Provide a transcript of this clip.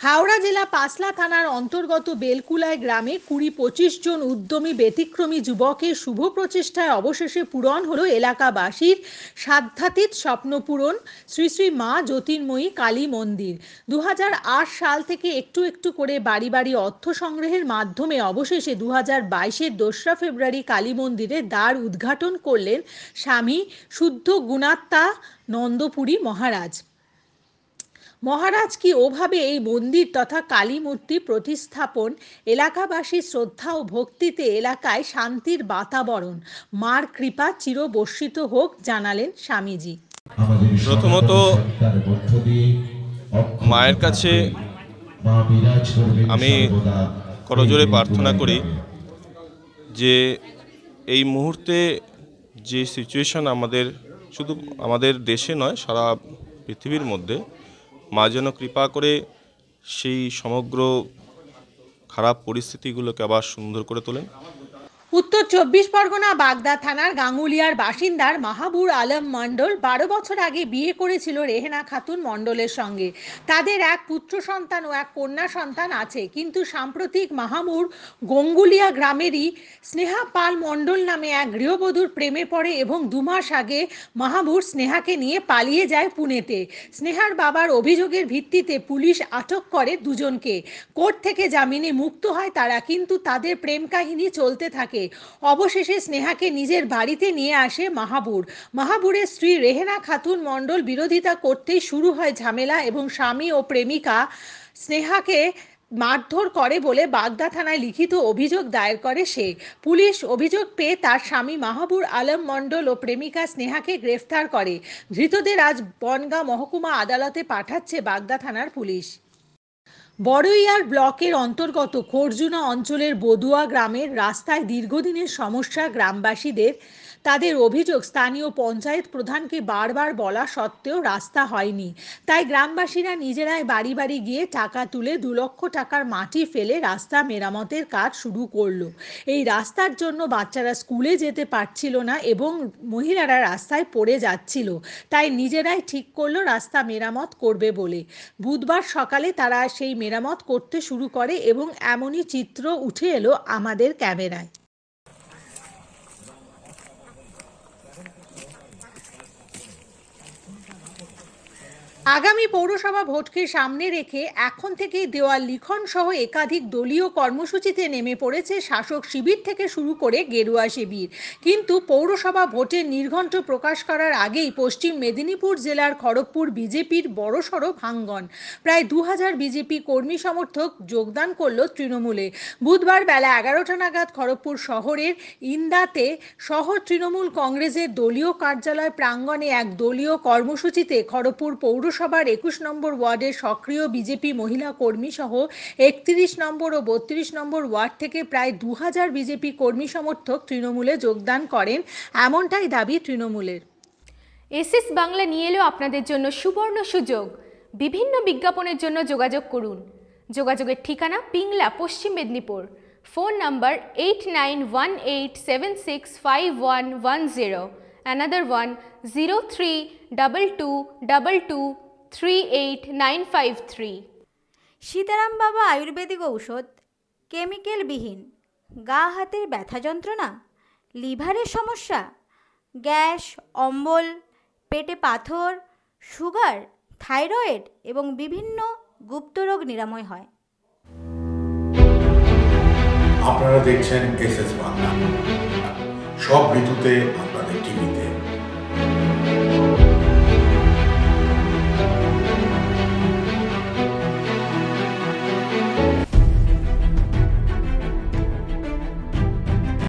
হাওড়া জেলা পাসলা থানার অন্তর্গত বেলকুলায় গ্রামে কুড়ি পঁচিশ জন উদ্যমী ব্যতিক্রমী যুবকের শুভ প্রচেষ্টায় অবশেষে পূরণ হলো এলাকাবাসীর সাধ্যাতীত স্বপ্ন পূরণ। শ্রী শ্রী মা জ্যোতির্ময়ী কালী মন্দির। দু হাজার আট সাল থেকে একটু একটু করে বাড়ি বাড়ি অর্থ সংগ্রহের মাধ্যমে অবশেষে দু হাজার বাইশের দোসরা ফেব্রুয়ারি কালী মন্দিরের দ্বার উদ্ঘাটন করলেন স্বামী শুদ্ধ গুণাত্মা নন্দপুরী মহারাজ। মহারাজ কি ওভাবে এই মন্দির তথা কালী মূর্তি প্রতিস্থাপন এলাকাবাসীর শ্রদ্ধা ও ভক্তিতে এলাকায় শান্তির বাতাবরণ? মার কৃপা চিরবর্ষিত হোক জানালেন স্বামীজি। প্রথমত মায়ের কাছে আমি করজোরে প্রার্থনা করি যে এই মুহূর্তে যে সিচুয়েশন আমাদের শুধু আমাদের দেশে নয় সারা পৃথিবীর মধ্যে মা যেন কৃপা করে সেই সমগ্র খারাপ পরিস্থিতিগুলোকে আবার সুন্দর করে তোলেন। উত্তর চব্বিশ পরগনা, বাগদা থানার গাঙ্গুলিয়ার বাসিন্দার মাহাবুর আলম মণ্ডল বারো বছর আগে বিয়ে করেছিল রেহেনা খাতুন মণ্ডলের সঙ্গে। তাদের এক পুত্র সন্তান ও এক কন্যা সন্তান আছে। কিন্তু সাম্প্রতিক মাহামুর গঙ্গুলিয়া গ্রামেরই স্নেহা পাল মণ্ডল নামে এক গৃহবধূর প্রেমে পড়ে এবং দু মাস আগে মাহাবুর স্নেহাকে নিয়ে পালিয়ে যায় পুনেতে। স্নেহার বাবার অভিযোগের ভিত্তিতে পুলিশ আটক করে দুজনকে। কোর্ট থেকে জামিনে মুক্ত হয় তারা, কিন্তু তাদের প্রেম কাহিনী চলতে থাকে। অবশেষে স্নেহাকে নিজের বাড়িতে নিয়ে আসে মাহাবুর। মাহাবুরের স্ত্রী রেহেনা খাতুন মণ্ডল বিরোধিতা করতেই শুরু হয় ঝামেলা এবং স্বামী ও প্রেমিকা স্নেহাকে মারধর করে বলে বাগদা থানায় লিখিত অভিযোগ দায়ের করে সে। পুলিশ অভিযোগ পেয়ে তার স্বামী মাহবুর আলম মণ্ডল ও প্রেমিকা স্নেহাকে গ্রেফতার করে। ধৃতদের আজ বনগাঁ মহকুমা আদালতে পাঠাচ্ছে বাগদা থানার পুলিশ। বড়ইয়ার ব্লকের অন্তর্গত খরজুনা অঞ্চলের বদুয়া গ্রামের রাস্তায় দীর্ঘদিনের সমস্যা গ্রামবাসীদের তাদের অভিযোগ, স্থানীয় পঞ্চায়েত প্রধানকে বারবার বলা সত্ত্বেও রাস্তা হয়নি। তাই গ্রামবাসীরা নিজেরাই বাড়ি বাড়ি গিয়ে টাকা তুলে দু লক্ষ টাকার মাটি ফেলে রাস্তা মেরামতের কাজ শুরু করল। এই রাস্তার জন্য বাচ্চারা স্কুলে যেতে পারছিল না এবং মহিলারা রাস্তায় পড়ে যাচ্ছিল। তাই নিজেরাই ঠিক করল রাস্তা মেরামত করবে বলে। বুধবার সকালে তারা সেই মেরামত করতে শুরু করে এবং এমনই চিত্র উঠে এলো আমাদের ক্যামেরায়। আগামী পৌরসভা ভোটকে সামনে রেখে এখন থেকেই দেওয়াল লিখন সহ একাধিক দলীয় কর্মসূচিতে নেমে পড়েছে শাসক শিবির থেকে শুরু করে গেরুয়া শিবির। কিন্তু পৌরসভা ভোটের নির্ঘণ্ট প্রকাশ করার আগেই পশ্চিম মেদিনীপুর জেলার খড়গপুর বিজেপির বড়সড় ভাঙ্গন। প্রায় দু হাজার বিজেপি কর্মী সমর্থক যোগদান করল তৃণমূলে। বুধবার বেলা এগারোটা নাগাদ খড়গপুর শহরের ইন্দাতে শহর তৃণমূল কংগ্রেসের দলীয় কার্যালয় প্রাঙ্গণে এক দলীয় কর্মসূচিতে খড়গপুর পৌর পৌরসভার একুশ নম্বর ওয়ার্ডের সক্রিয় বিজেপি মহিলা কর্মী সহ একত্রিশ নম্বর ও বত্রিশ নম্বর ওয়ার্ড থেকে প্রায় দু হাজার বিজেপি কর্মী সমর্থক তৃণমূলে যোগদান করেন, এমনটাই দাবি তৃণমূলের। এসএস বাংলা নিয়ে এলো আপনাদের জন্য সুবর্ণ সুযোগ। বিভিন্ন বিজ্ঞাপনের জন্য যোগাযোগ করুন। যোগাযোগের ঠিকানা Pingla, Paschim Medinipur. Phone number eight nine one eight seven six five one one zero. another one 03 double double two three eight nine five three. Sitaram Baba ayurvedic ঔষধ কেমিক্যালবিহীন গা হাতের ব্যথা যন্ত্রণা লিভারের সমস্যা গ্যাস অম্বল পেটে পাথর সুগার থাইরয়েড এবং বিভিন্ন গুপ্তরোগ নিরাময় হয় আপনারা দেখছেন এস এস বাংলা সব ঋতুতে আপনাদের টিভিতে